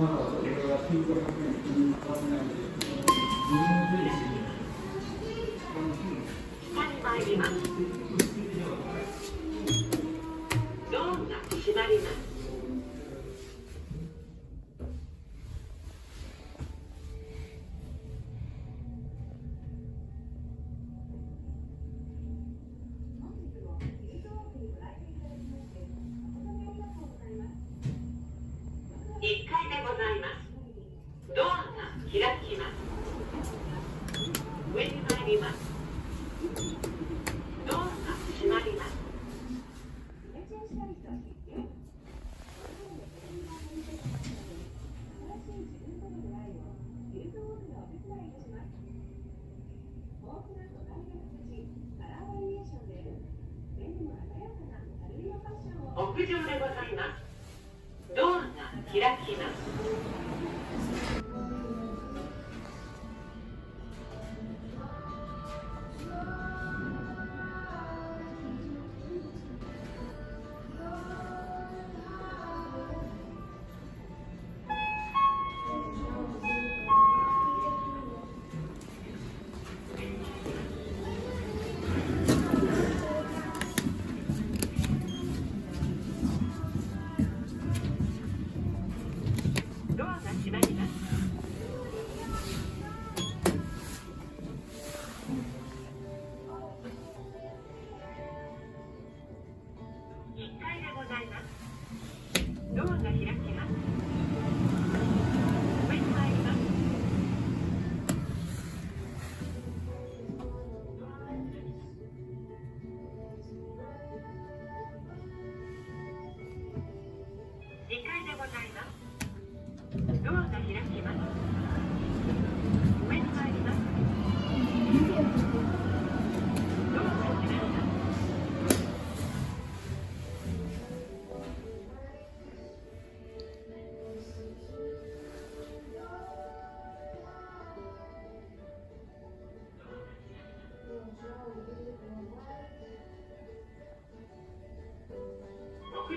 参ります。ドアが閉まります屋上でございますドアが開きます。ドアが閉まり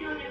屋上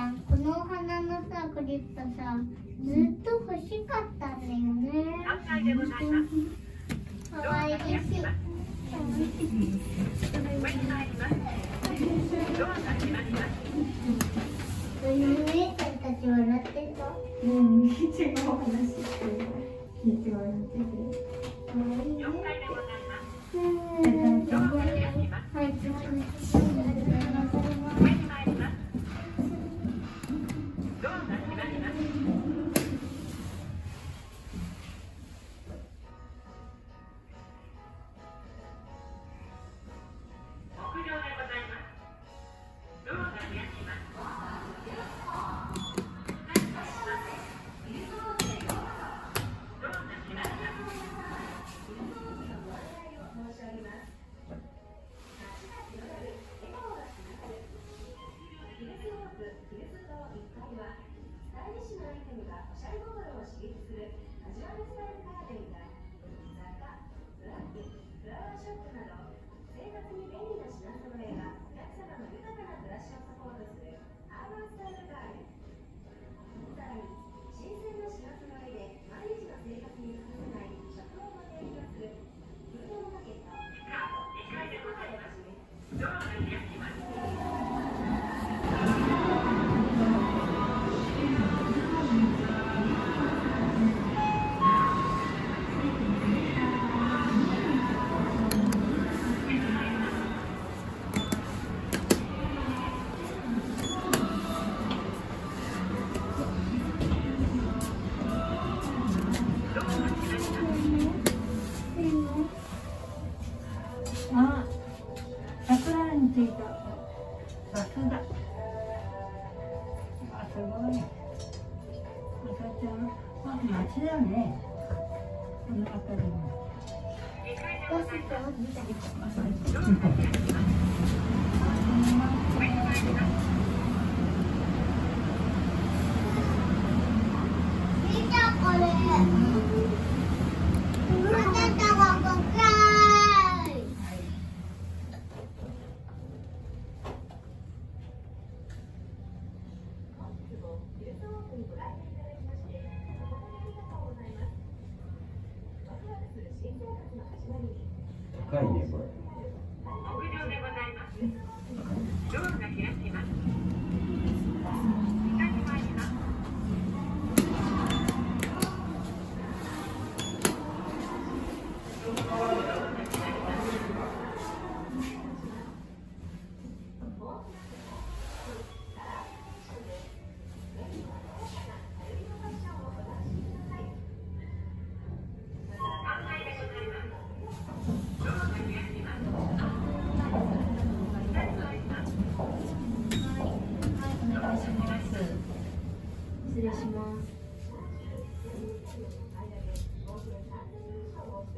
ゃん、このお花のさ、クリップさ、ずっと欲しかったんだよね。3階でございます。かわいいし。上に参ります。ドアが閉まります。お姉ちゃん。たち笑ってた。うん、みーちゃん。がお話ししてる。みーちゃん。笑ってて。かわいいね。4階でございます。シャルボトルを刺激するカジュアルスタイルカーテンや雑貨ブラックフラワーショップなど生活に便利な品揃えがお客様の豊かな暮らしをサポートするアーバンスタイルガーデン新鮮なうんついた。さすが。あすごい。赤ちゃんあ町だね。この辺りも。見たこれまたタバコかい高いね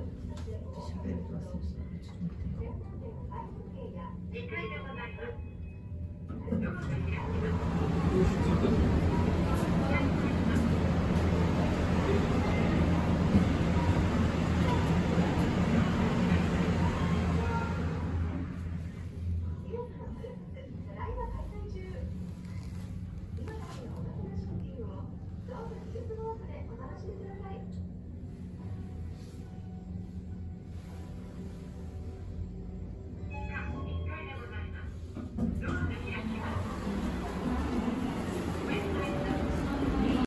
Deixa eu ver.